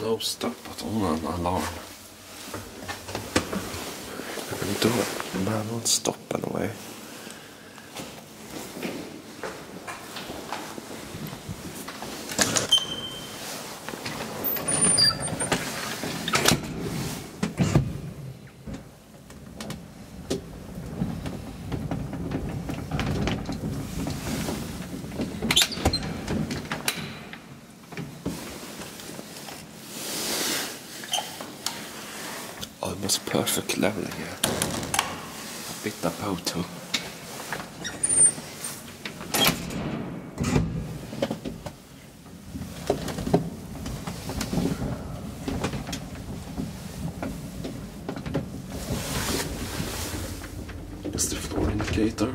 no-stoppat on an alarm. The door by won't stop anyway. Oh, Almost perfect leveling here. Byta på to. It's the floor indicator.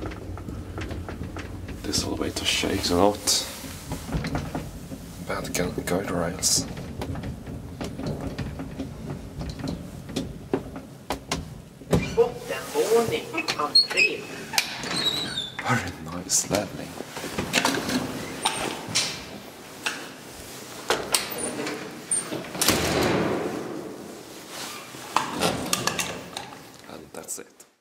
This elevator shakes a lot. Bad gu- guide rails. Bottenvåning, entré. Very nice leveling. And that's it.